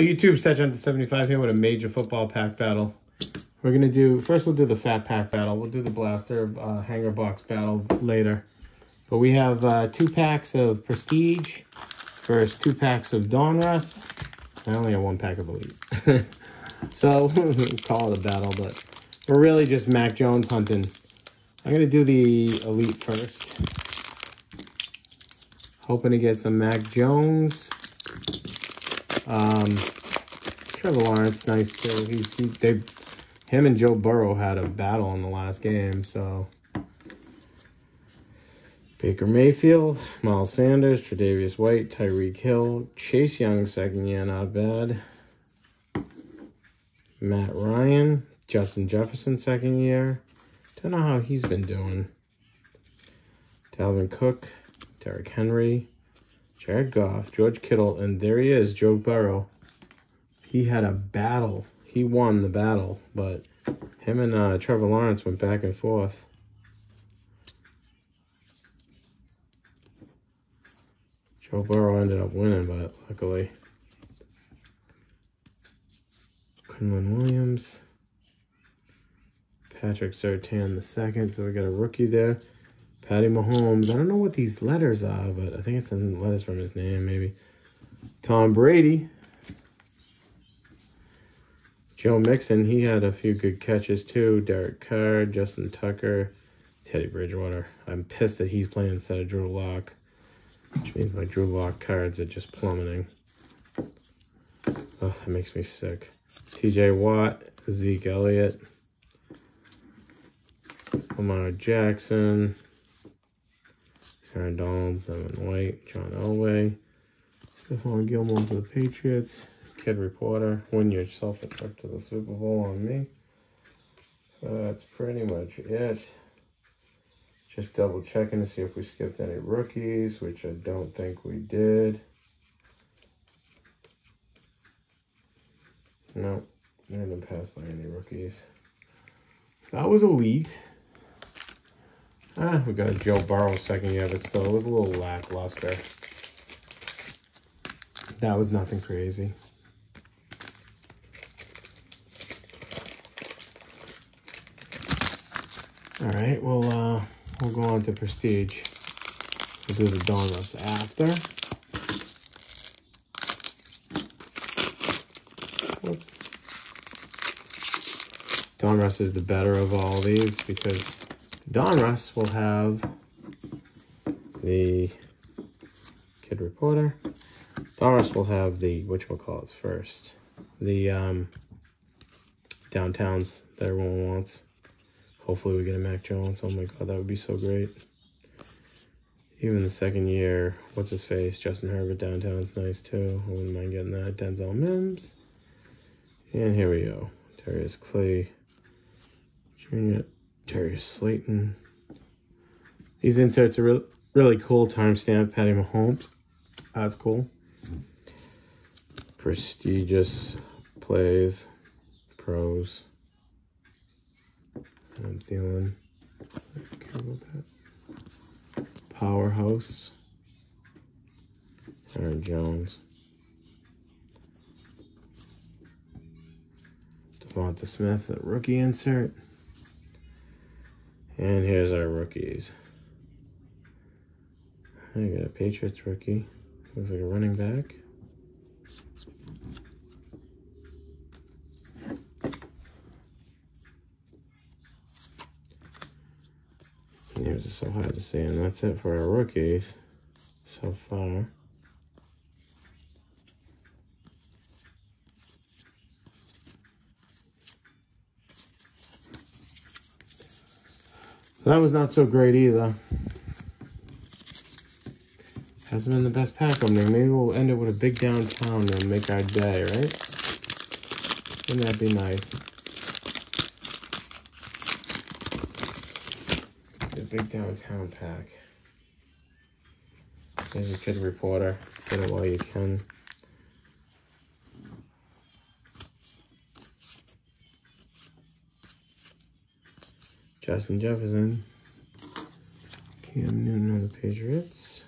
YouTube's StatueHunter 75 here with a major football pack battle. We're going to do, first we'll do the fat pack battle. We'll do the blaster uh, hanger box battle later. But we have uh, two packs of Prestige versus two packs of Donruss. I only have one pack of Elite. so, call it a battle, but we're really just Mac Jones hunting. I'm going to do the Elite first. Hoping to get some Mac Jones. Um, Trevor Lawrence, nice too. He's he, they, him and Joe Burrow had a battle in the last game. So Baker Mayfield, Miles Sanders, Tre'Davious White, Tyreek Hill, Chase Young, second year, not bad. Matt Ryan, Justin Jefferson, second year. Don't know how he's been doing. Dalvin Cook, Derrick Henry, Jared Goff, George Kittle, and there he is, Joe Burrow. He had a battle. He won the battle, but him and uh, Trevor Lawrence went back and forth. Joe Burrow ended up winning, but luckily. Quinnen Williams. Patrick Surtain the second, so we got a rookie there. Patty Mahomes. I don't know what these letters are, but I think it's in letters from his name, maybe. Tom Brady. Joe Mixon, he had a few good catches too. Derek Carr, Justin Tucker, Teddy Bridgewater. I'm pissed that he's playing instead of Drew Lock, which means my Drew Lock cards are just plummeting. Oh, that makes me sick. TJ Watt, Zeke Elliott, Lamar Jackson, Aaron Donald, Evan White, John Elway, Stephon Gilmore for the Patriots, Kid Reporter, win yourself a trip to the Super Bowl on me. So that's pretty much it. Just double checking to see if we skipped any rookies, which I don't think we did. No, I didn't pass by any rookies. So that was elite. Ah, we got a Joe Burrow second year, but still, it was a little lackluster. That was nothing crazy. All right, well, uh, we'll go on to Prestige. We'll do the donuts after. Whoops. Donruss is the better of all these because Donruss will have the Kid Reporter. Donruss will have the, which we'll call it first, the um, downtowns that everyone wants. Hopefully we get a Mac Jones. Oh my god, that would be so great. Even the second year, what's his face? Justin Herbert downtown's nice too. I wouldn't mind getting that. Denzel Mims. And here we go. Darius Slay Jr. Darius Slayton. These inserts are re really cool. Timestamp, Patty Mahomes. That's cool. Prestigious plays, pros. I'm feeling. Powerhouse. Aaron Jones. Devonta Smith, a rookie insert. And here's our rookies. I got a Patriots rookie. Looks like a running back. Here's so hard to see, and that's it for our rookies so far. That was not so great either. Hasn't been the best pack opening. Maybe we'll end it with a big downtown and make our day, right? Wouldn't that be nice? A big downtown pack. There's a kid reporter. Get it while you can. Justin Jefferson. Cam Newton of the Patriots.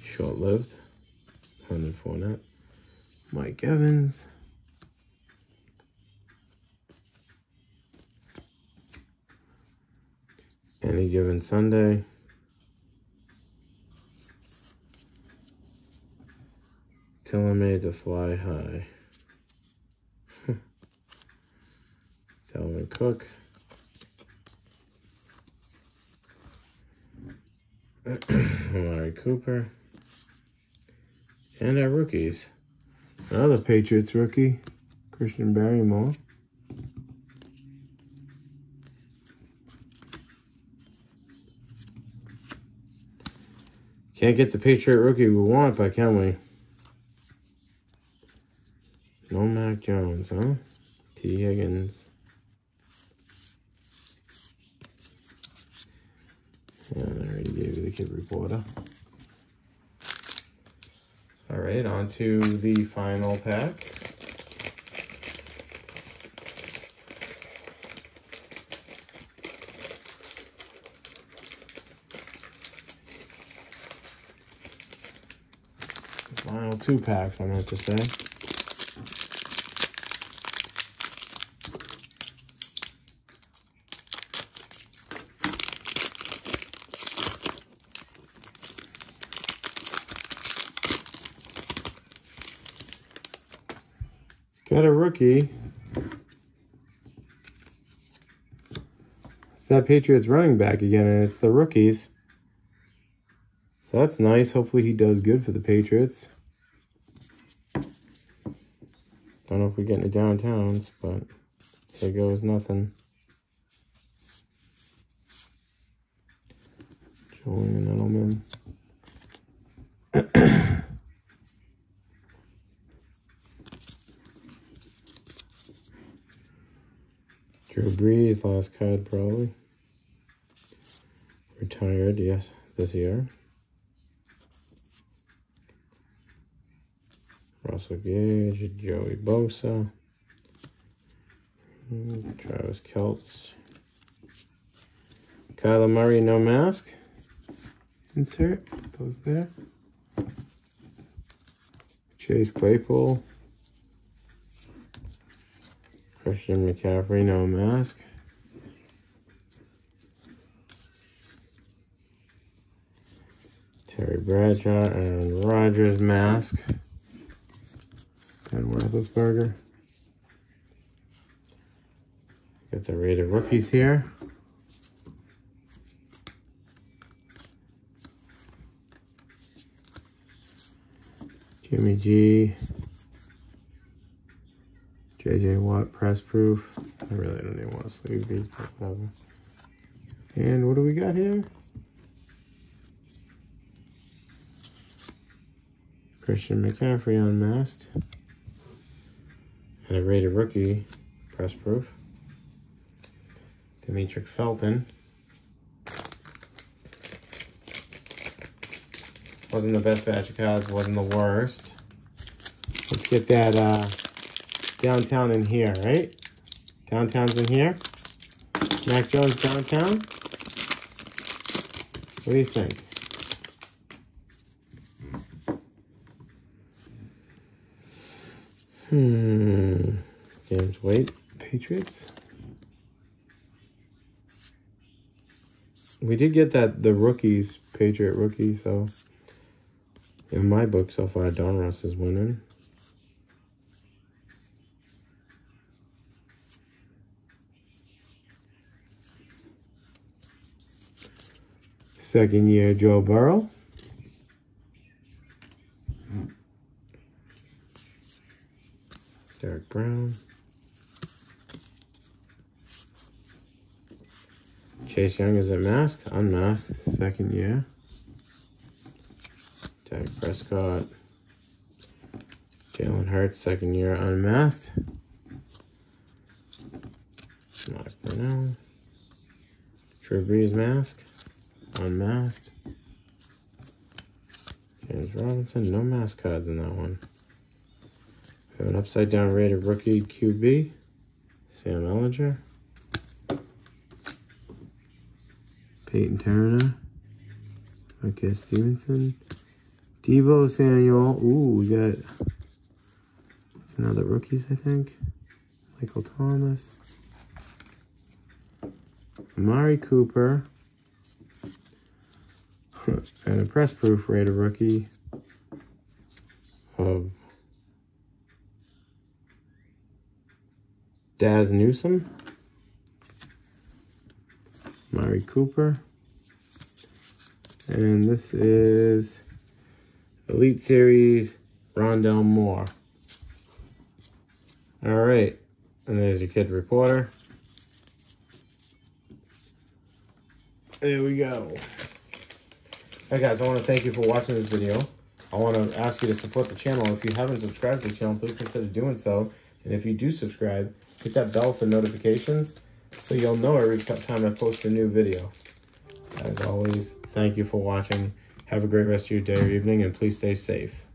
Short-lived. Leonard Fournette. Mike Evans. Any given Sunday. Till I made to fly high. Dalvin Cook. Amari Cooper. And our rookies. Another Patriots rookie, Christian Barmore. Can't get the Patriot rookie we want, but can we? No Mac Jones, huh? Tee Higgins. Gave you the kid reporter. All right, on to the final pack. Final two packs, I meant to say. Got a rookie. It's that Patriots running back again, and it's the rookies. So that's nice. Hopefully he does good for the Patriots. Don't know if we get any downtowns, but there goes nothing. Julian Edelman. Brees, last card probably. Retired, yes, this year. Russell Gage, Joey Bosa, Travis Kelce, Kyler Murray, no mask. Insert those there. Chase Claypool. Christian McCaffrey, no mask. Terry Bradshaw and Rodgers mask. And Roethlisberger. Got the rated rookies here. Jimmy G. JJ Watt press proof. I really don't even want to sleeve these, but whatever. And what do we got here? Christian McCaffrey unmasked. And a rated rookie press proof. Demetric Felton. Wasn't the best batch of cards, wasn't the worst. Let's get that uh, downtown in here, right? Downtown's in here. Mac Jones downtown. What do you think? Hmm. James White, Patriots. We did get that the rookies, Patriot rookie, so in my book so far, Don Donruss is winning. Second year Joe Burrow. Derek Brown. Chase Young is at mask, unmasked, second year. Dak Prescott. Jalen Hurts, second year, unmasked. Mark Brunell. Drew Brees mask unmasked. James Robinson, no mask cards in that one. We have an upside down rated rookie QB, Sam Ehlinger. Peyton Turner, Marquez Stevenson, Deebo Samuel. Ooh, we got It's another rookies, I think. Michael Thomas. Amari Cooper. And a press proof rated rookie of Dazz Newsome. Mari Cooper. And this is Elite Series Rondale Moore. All right. And there's your kid reporter. There we go. Hey guys, I want to thank you for watching this video. I want to ask you to support the channel. If you haven't subscribed to the channel, please consider doing so. And if you do subscribe, hit that bell for notifications so you'll know every time I post a new video. As always, thank you for watching. Have a great rest of your day or evening, and please stay safe.